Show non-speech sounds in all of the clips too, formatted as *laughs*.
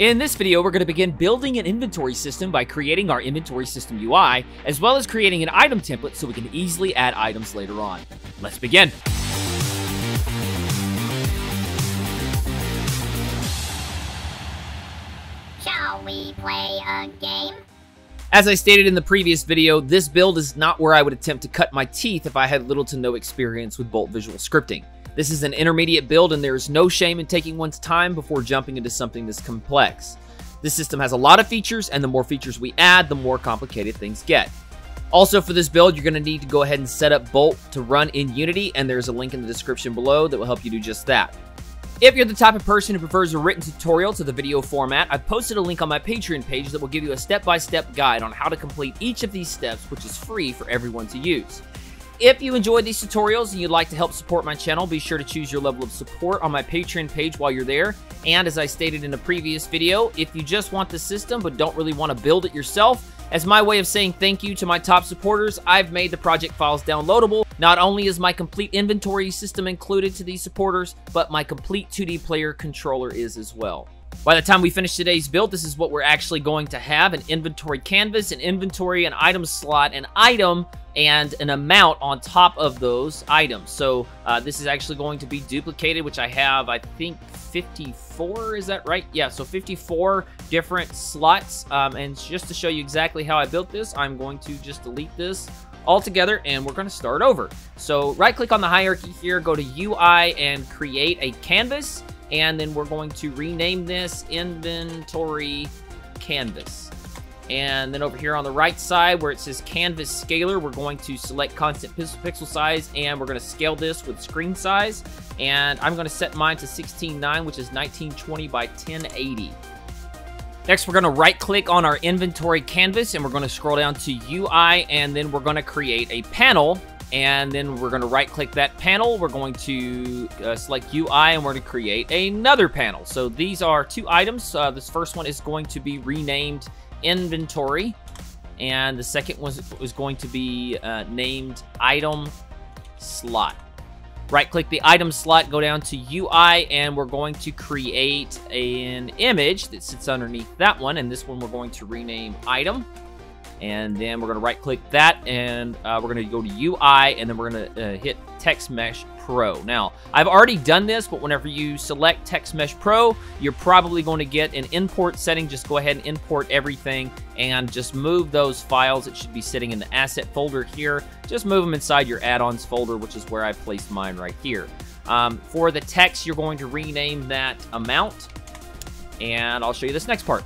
In this video, we're going to begin building an inventory system by creating our inventory system UI, as well as creating an item template so we can easily add items later on. Let's begin. Shall we play a game? As I stated in the previous video, this build is not where I would attempt to cut my teeth if I had little to no experience with Bolt visual scripting. This is an intermediate build and there is no shame in taking one's time before jumping into something this complex. This system has a lot of features and the more features we add, the more complicated things get. Also for this build, you're going to need to go ahead and set up Bolt to run in Unity and there's a link in the description below that will help you do just that. If you're the type of person who prefers a written tutorial to the video format, I've posted a link on my Patreon page that will give you a step-by-step -step guide on how to complete each of these steps, which is free for everyone to use. If you enjoyed these tutorials and you'd like to help support my channel, be sure to choose your level of support on my Patreon page while you're there. And as I stated in a previous video, if you just want the system but don't really want to build it yourself, as my way of saying thank you to my top supporters, I've made the project files downloadable. Not only is my complete inventory system included to these supporters, but my complete 2D player controller is as well. By the time we finish today's build, this is what we're actually going to have. An inventory canvas, an inventory, an item slot, an item, and an amount on top of those items. So uh, this is actually going to be duplicated, which I have, I think, 54, is that right? Yeah, so 54 different slots. Um, and just to show you exactly how I built this, I'm going to just delete this all together and we're going to start over. So right click on the hierarchy here, go to UI and create a canvas and then we're going to rename this inventory canvas. And then over here on the right side where it says canvas scaler, we're going to select constant pixel size and we're going to scale this with screen size. And I'm going to set mine to 16.9, which is 1920 by 1080. Next, we're going to right click on our inventory canvas and we're going to scroll down to UI and then we're going to create a panel and then we're going to right click that panel. We're going to uh, select UI and we're going to create another panel. So these are two items. Uh, this first one is going to be renamed inventory and the second one was going to be uh, named item slot. Right click the item slot, go down to UI, and we're going to create an image that sits underneath that one. And this one we're going to rename item. And then we're going to right click that and uh, we're going to go to UI and then we're going to uh, hit Text Mesh Pro. Now, I've already done this, but whenever you select Text Mesh Pro, you're probably going to get an import setting. Just go ahead and import everything and just move those files. It should be sitting in the asset folder here. Just move them inside your add-ons folder, which is where I placed mine right here. Um, for the text, you're going to rename that amount, and I'll show you this next part.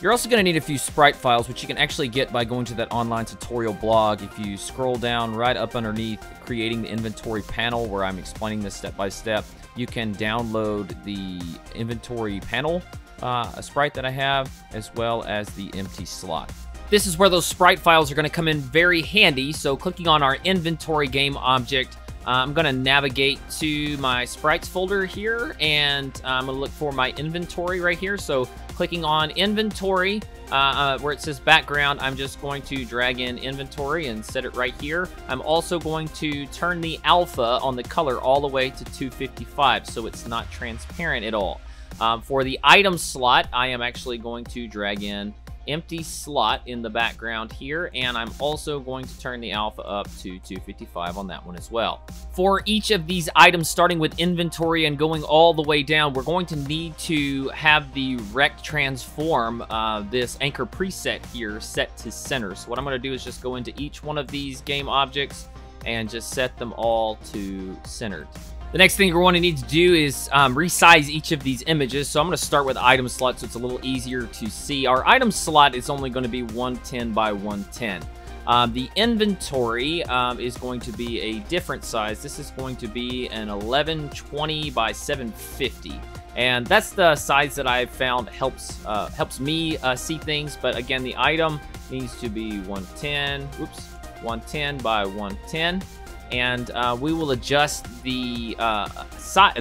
You're also going to need a few sprite files, which you can actually get by going to that online tutorial blog. If you scroll down right up underneath creating the inventory panel where I'm explaining this step by step, you can download the inventory panel, uh, a sprite that I have, as well as the empty slot. This is where those sprite files are going to come in very handy. So clicking on our inventory game object, uh, I'm going to navigate to my sprites folder here, and I'm going to look for my inventory right here. So clicking on inventory, uh, uh, where it says background, I'm just going to drag in inventory and set it right here. I'm also going to turn the alpha on the color all the way to 255 so it's not transparent at all. Um, for the item slot, I am actually going to drag in empty slot in the background here, and I'm also going to turn the alpha up to 255 on that one as well. For each of these items, starting with inventory and going all the way down, we're going to need to have the rect transform, uh, this anchor preset here, set to center. So what I'm going to do is just go into each one of these game objects and just set them all to centered. The next thing you're going to need to do is um, resize each of these images. So I'm going to start with item slot so it's a little easier to see. Our item slot is only going to be 110 by 110. Um, the inventory um, is going to be a different size. This is going to be an 1120 by 750. And that's the size that I've found helps uh, helps me uh, see things. But again, the item needs to be 110. Oops, 110 by 110 and uh, we will adjust the uh,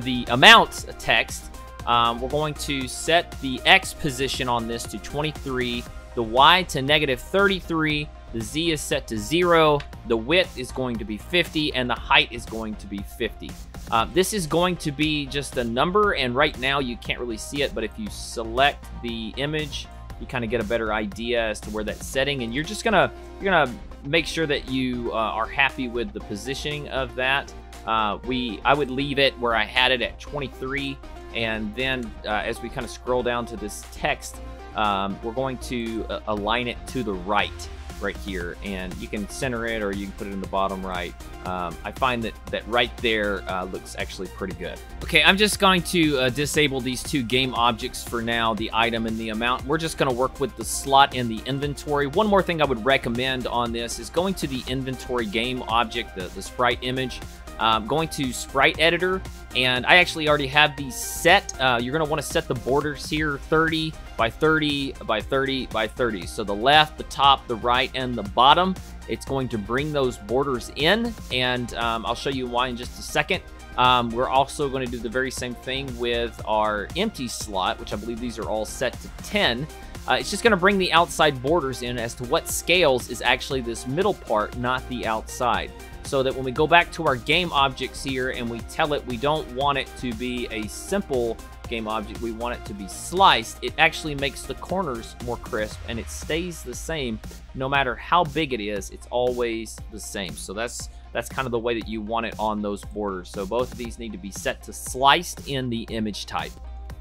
the amount text. Um, we're going to set the X position on this to 23, the Y to negative 33, The Z is set to zero. The width is going to be 50 and the height is going to be 50. Uh, this is going to be just a number and right now you can't really see it, but if you select the image, you kind of get a better idea as to where that's setting and you're just gonna, you're gonna make sure that you uh, are happy with the positioning of that. Uh, we, I would leave it where I had it at 23 and then uh, as we kind of scroll down to this text, um, we're going to uh, align it to the right right here and you can center it or you can put it in the bottom right. Um, I find that that right there uh, looks actually pretty good. Okay I'm just going to uh, disable these two game objects for now the item and the amount. We're just going to work with the slot in the inventory. One more thing I would recommend on this is going to the inventory game object the, the sprite image um, going to sprite editor and I actually already have these set. Uh, you're going to want to set the borders here 30 by 30 by 30 by 30 so the left the top the right and the bottom it's going to bring those borders in. And um, I'll show you why in just a second. Um, we're also going to do the very same thing with our empty slot which I believe these are all set to 10 uh, it's just going to bring the outside borders in as to what scales is actually this middle part, not the outside so that when we go back to our game objects here and we tell it we don't want it to be a simple game object, we want it to be sliced, it actually makes the corners more crisp and it stays the same no matter how big it is, it's always the same. So that's that's kind of the way that you want it on those borders. So both of these need to be set to sliced in the image type.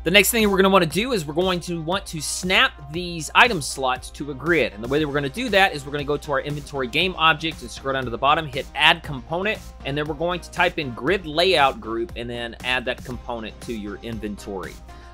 The next thing we're going to want to do is we're going to want to snap these item slots to a grid. And the way that we're going to do that is we're going to go to our inventory game object and scroll down to the bottom, hit add component, and then we're going to type in grid layout group and then add that component to your inventory.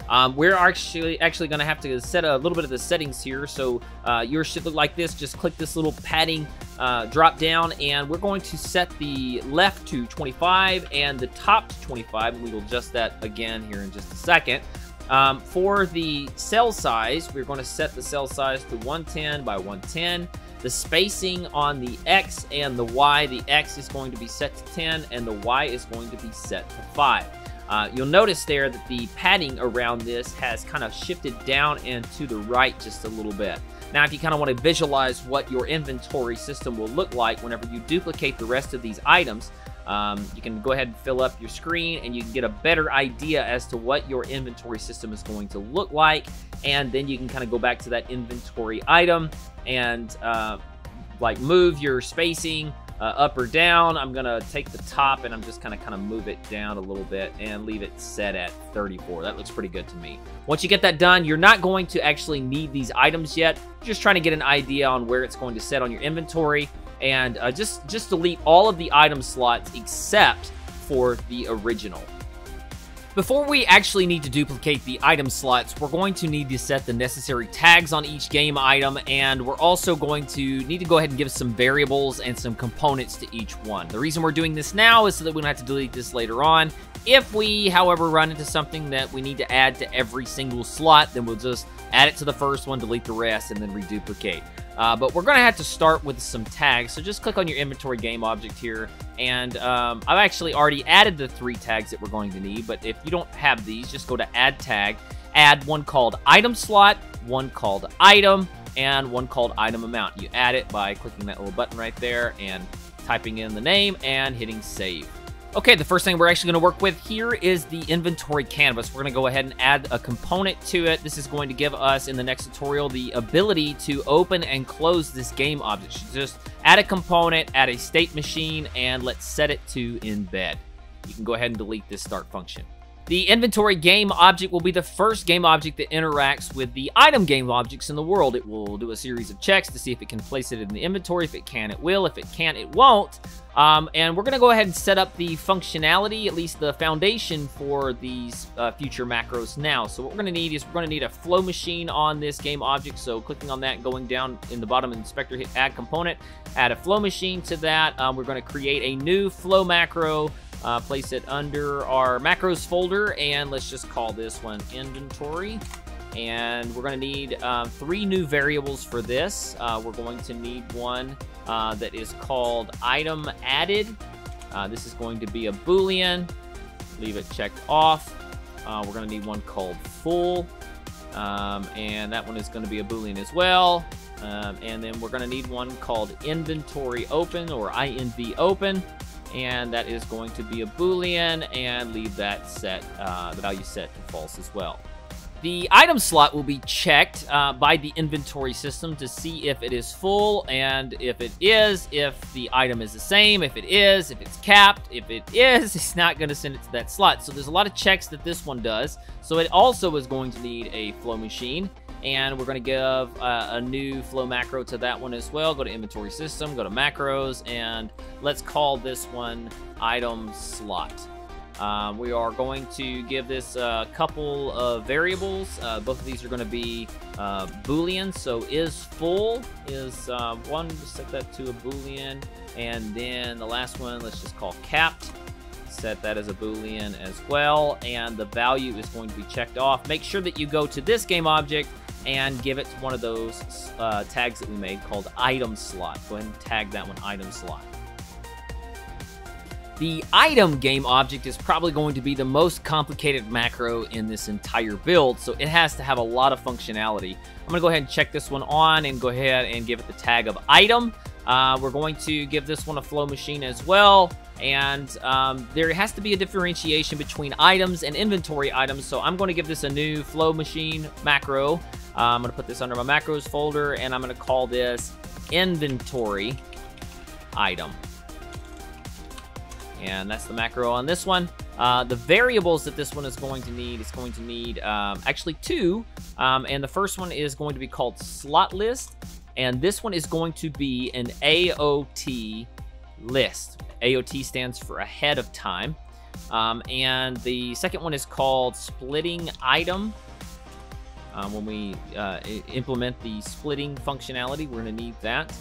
Um, we're actually actually going to have to set a little bit of the settings here. So uh, yours should look like this. Just click this little padding uh, drop down and we're going to set the left to 25 and the top to 25 and we will adjust that again here in just a second. Um, for the cell size, we're going to set the cell size to 110 by 110. The spacing on the X and the Y, the X is going to be set to 10 and the Y is going to be set to 5. Uh, you'll notice there that the padding around this has kind of shifted down and to the right just a little bit. Now, if you kind of want to visualize what your inventory system will look like whenever you duplicate the rest of these items, um, you can go ahead and fill up your screen and you can get a better idea as to what your inventory system is going to look like. And then you can kind of go back to that inventory item and uh, like move your spacing uh, up or down. I'm to take the top and I'm just to kind of move it down a little bit and leave it set at 34. That looks pretty good to me. Once you get that done, you're not going to actually need these items yet. You're just trying to get an idea on where it's going to set on your inventory and uh, just, just delete all of the item slots except for the original. Before we actually need to duplicate the item slots, we're going to need to set the necessary tags on each game item, and we're also going to need to go ahead and give some variables and some components to each one. The reason we're doing this now is so that we don't have to delete this later on. If we, however, run into something that we need to add to every single slot, then we'll just add it to the first one, delete the rest, and then reduplicate. Uh, but we're going to have to start with some tags. So just click on your inventory game object here. And um, I've actually already added the three tags that we're going to need. But if you don't have these, just go to add tag. Add one called item slot, one called item, and one called item amount. You add it by clicking that little button right there and typing in the name and hitting save. Okay, the first thing we're actually going to work with here is the inventory canvas. We're going to go ahead and add a component to it. This is going to give us, in the next tutorial, the ability to open and close this game object. So just add a component, add a state machine, and let's set it to embed. You can go ahead and delete this start function. The inventory game object will be the first game object that interacts with the item game objects in the world. It will do a series of checks to see if it can place it in the inventory. If it can, it will. If it can't, it won't. Um, and we're going to go ahead and set up the functionality, at least the foundation for these uh, future macros now. So what we're going to need is we're going to need a flow machine on this game object. So clicking on that, going down in the bottom inspector, hit add component, add a flow machine to that. Um, we're going to create a new flow macro uh, place it under our macros folder, and let's just call this one inventory. And we're going to need uh, three new variables for this. Uh, we're going to need one uh, that is called item added. Uh, this is going to be a boolean. Leave it checked off. Uh, we're going to need one called full. Um, and that one is going to be a Boolean as well. Um, and then we're going to need one called inventory open or inv open. And that is going to be a Boolean and leave that set, uh, the value set to false as well. The item slot will be checked uh, by the inventory system to see if it is full, and if it is, if the item is the same, if it is, if it's capped, if it is, *laughs* it's not going to send it to that slot. So there's a lot of checks that this one does. So it also is going to need a flow machine, and we're going to give uh, a new flow macro to that one as well. Go to inventory system, go to macros, and let's call this one item slot. Um, we are going to give this a couple of variables. Uh, both of these are going to be uh, Boolean. So is full is uh, one, set that to a Boolean. And then the last one, let's just call capped. Set that as a Boolean as well. And the value is going to be checked off. Make sure that you go to this game object and give it one of those uh, tags that we made called item slot. Go ahead and tag that one item slot. The item game object is probably going to be the most complicated macro in this entire build, so it has to have a lot of functionality. I'm going to go ahead and check this one on and go ahead and give it the tag of item. Uh, we're going to give this one a flow machine as well, and um, there has to be a differentiation between items and inventory items, so I'm going to give this a new flow machine macro. Uh, I'm to put this under my macros folder, and I'm going to call this inventory item and that's the macro on this one. Uh, the variables that this one is going to need is going to need um, actually two, um, and the first one is going to be called slot list, and this one is going to be an AOT list. AOT stands for ahead of time, um, and the second one is called splitting item. Um, when we uh, implement the splitting functionality, we're going to need that.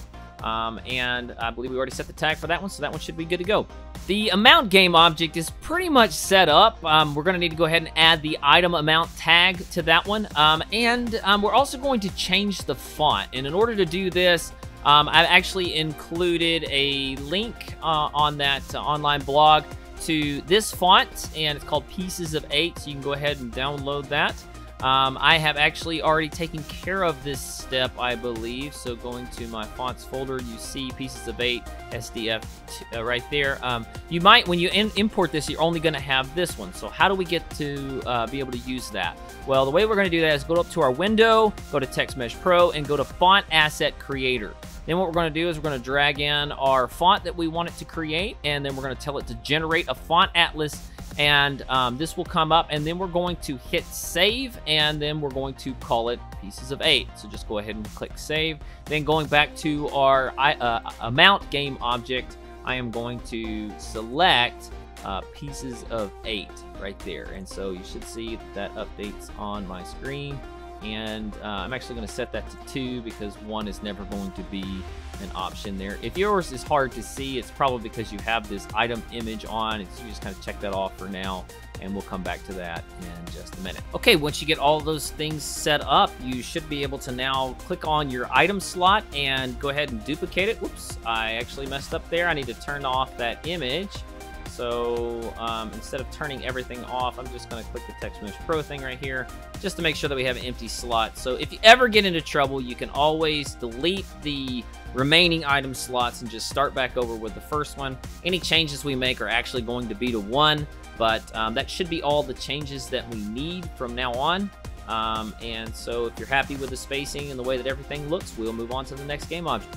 Um, and I believe we already set the tag for that one, so that one should be good to go. The amount game object is pretty much set up. Um, we're going to need to go ahead and add the item amount tag to that one. Um, and um, we're also going to change the font. And in order to do this, um, I've actually included a link uh, on that uh, online blog to this font, and it's called Pieces of 8, so you can go ahead and download that. Um, I have actually already taken care of this step, I believe. So going to my fonts folder, you see pieces of 8 SDF uh, right there. Um, you might, when you import this, you're only going to have this one. So how do we get to uh, be able to use that? Well, the way we're going to do that is go up to our window, go to TextMesh Pro, and go to Font Asset Creator. Then what we're going to do is we're going to drag in our font that we want it to create, and then we're going to tell it to generate a font atlas and um, this will come up and then we're going to hit save and then we're going to call it pieces of eight. So just go ahead and click save. Then going back to our uh, amount game object I am going to select uh, pieces of eight right there. And so you should see that, that updates on my screen and uh, I'm actually going to set that to two because one is never going to be an option there. If yours is hard to see, it's probably because you have this item image on. It's, you just kind of check that off for now, and we'll come back to that in just a minute. Okay, once you get all those things set up, you should be able to now click on your item slot and go ahead and duplicate it. Whoops, I actually messed up there. I need to turn off that image. So um, instead of turning everything off, I'm just going to click the TextMesh Pro thing right here just to make sure that we have an empty slot. So if you ever get into trouble, you can always delete the remaining item slots and just start back over with the first one. Any changes we make are actually going to be to one, but um, that should be all the changes that we need from now on. Um, and so if you're happy with the spacing and the way that everything looks, we'll move on to the next game object.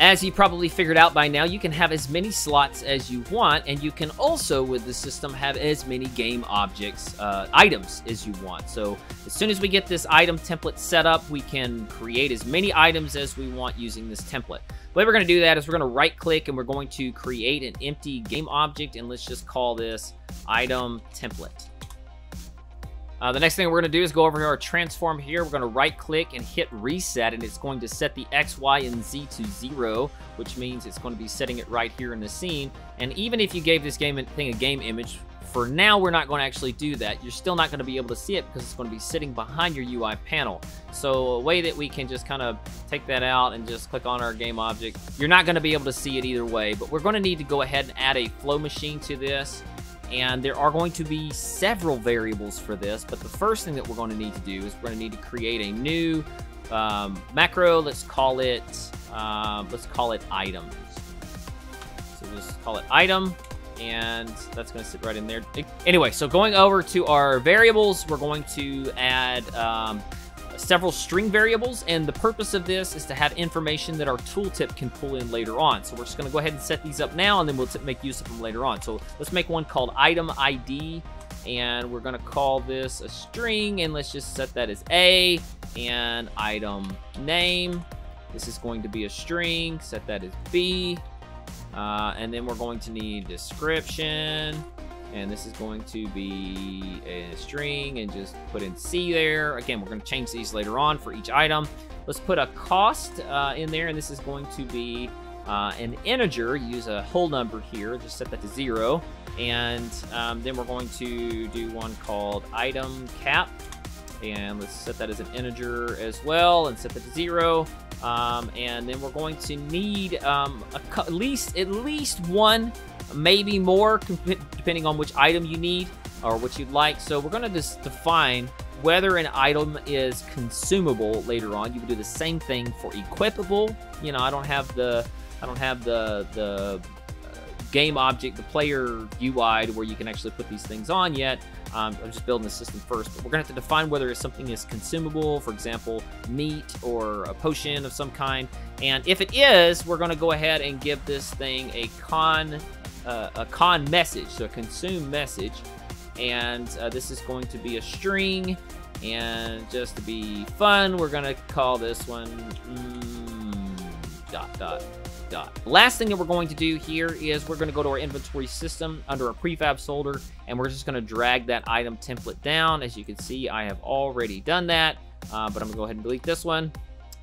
As you probably figured out by now, you can have as many slots as you want, and you can also, with the system, have as many game objects, uh, items as you want. So as soon as we get this item template set up, we can create as many items as we want using this template. The way we're going to do that is we're going to right-click, and we're going to create an empty game object, and let's just call this item template. Uh, the next thing we're going to do is go over to our transform here. We're going to right click and hit reset and it's going to set the X, Y, and Z to zero, which means it's going to be setting it right here in the scene. And even if you gave this game thing a game image, for now, we're not going to actually do that. You're still not going to be able to see it because it's going to be sitting behind your UI panel. So a way that we can just kind of take that out and just click on our game object, you're not going to be able to see it either way, but we're going to need to go ahead and add a flow machine to this And there are going to be several variables for this, but the first thing that we're going to need to do is we're going to need to create a new um, macro. Let's call it, um, let's call it items. So just call it item, and that's going to sit right in there. Anyway, so going over to our variables, we're going to add um, several string variables, and the purpose of this is to have information that our tooltip can pull in later on. So we're just going to go ahead and set these up now, and then we'll make use of them later on. So let's make one called item ID, and we're going to call this a string, and let's just set that as A, and item name. This is going to be a string, set that as B, uh, and then we're going to need description, and this is going to be a string and just put in C there. Again, we're going to change these later on for each item. Let's put a cost uh, in there, and this is going to be uh, an integer. Use a whole number here. Just set that to zero. And um, then we're going to do one called item cap. And let's set that as an integer as well and set that to zero. Um, and then we're going to need um, at least at least one maybe more, depending on which item you need or what you'd like. So we're going to just define whether an item is consumable later on. You would do the same thing for equipable. You know, I don't have the I don't have the the uh, game object, the player UI, where you can actually put these things on yet. Um, I'm just building the system first, but we're gonna have to define whether something is consumable, for example, meat or a potion of some kind. And if it is, we're gonna go ahead and give this thing a con uh, a con message, so a consume message. And uh, this is going to be a string. And just to be fun, we're going to call this one mm, dot, dot, dot. Last thing that we're going to do here is we're going to go to our inventory system under our prefabs folder, and we're just going to drag that item template down. As you can see, I have already done that, uh, but I'm going to go ahead and delete this one,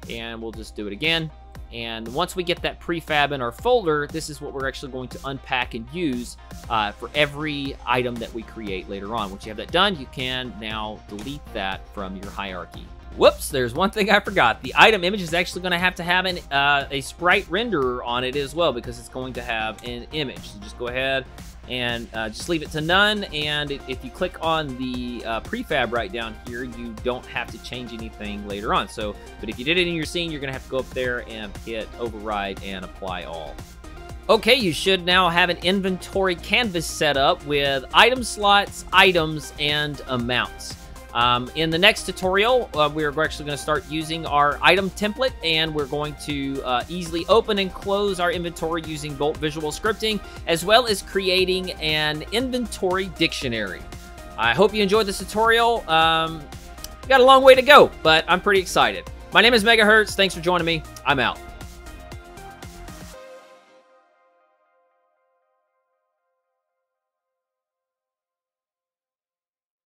and we'll just do it again. And once we get that prefab in our folder, this is what we're actually going to unpack and use uh, for every item that we create later on. Once you have that done, you can now delete that from your hierarchy. Whoops, there's one thing I forgot. The item image is actually going to have to have an, uh, a sprite renderer on it as well because it's going to have an image. So just go ahead and uh, just leave it to none. And if you click on the uh, prefab right down here, you don't have to change anything later on. So, but if you did it in your scene, you're gonna have to go up there and hit override and apply all. Okay, you should now have an inventory canvas set up with item slots, items, and amounts. Um, in the next tutorial, uh, we're actually going to start using our item template, and we're going to uh, easily open and close our inventory using Bolt Visual Scripting, as well as creating an inventory dictionary. I hope you enjoyed this tutorial. Um, got a long way to go, but I'm pretty excited. My name is Megahertz. Thanks for joining me. I'm out.